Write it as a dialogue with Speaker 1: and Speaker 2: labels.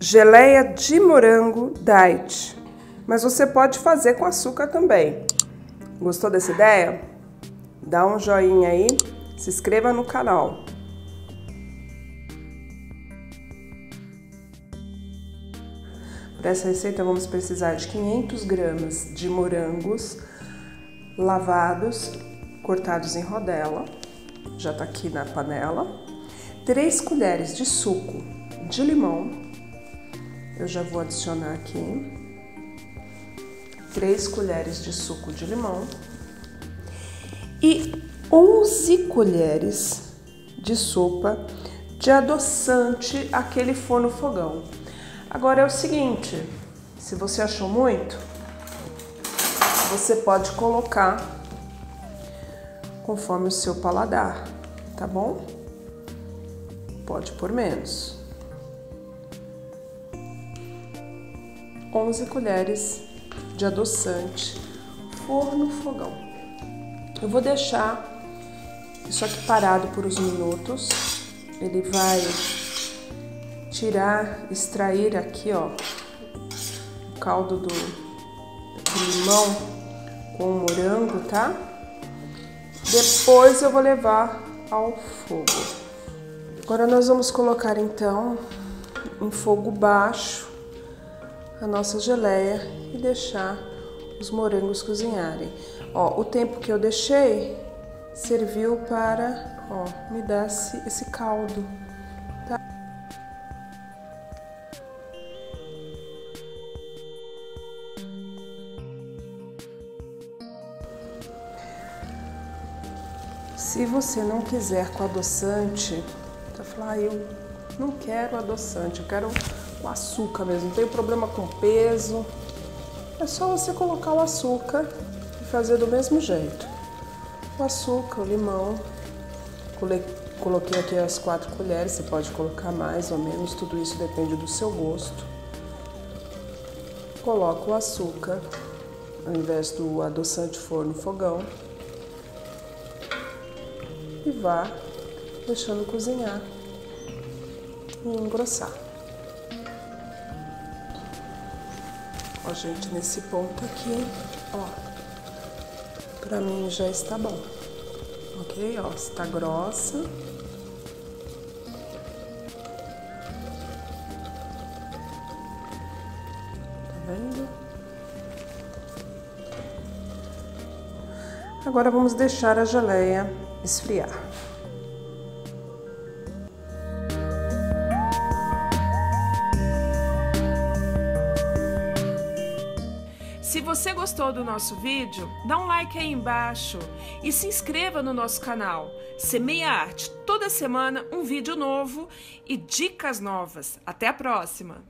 Speaker 1: geleia de morango diet. Mas você pode fazer com açúcar também. Gostou dessa ideia? Dá um joinha aí, se inscreva no canal. Para essa receita vamos precisar de 500 gramas de morangos lavados, cortados em rodela, já tá aqui na panela. 3 colheres de suco de limão, eu já vou adicionar aqui. 3 colheres de suco de limão e 11 colheres de sopa de adoçante, aquele forno fogão. Agora é o seguinte, se você achou muito, você pode colocar conforme o seu paladar, tá bom? Pode por menos. 11 colheres de adoçante, forno fogão. Eu vou deixar isso aqui parado por uns minutos. Ele vai tirar, extrair aqui, ó, o caldo do, do limão com o morango, tá? Depois eu vou levar ao fogo. Agora nós vamos colocar então em fogo baixo a nossa geleia e deixar os morangos cozinharem. Ó, o tempo que eu deixei serviu para, ó, me dar esse, esse caldo. Se você não quiser com adoçante, você fala, ah, eu não quero adoçante, eu quero o açúcar mesmo, não tenho problema com peso. É só você colocar o açúcar e fazer do mesmo jeito. O açúcar, o limão, coloquei aqui as quatro colheres, você pode colocar mais ou menos, tudo isso depende do seu gosto. Coloca o açúcar ao invés do adoçante forno fogão e vá deixando cozinhar e engrossar. Ó, gente, nesse ponto aqui, ó, pra mim já está bom. Ok? Ó, está grossa. Tá vendo? Agora vamos deixar a geleia esfriar. Se você gostou do nosso vídeo, dá um like aí embaixo e se inscreva no nosso canal. Semeia Arte, toda semana um vídeo novo e dicas novas. Até a próxima!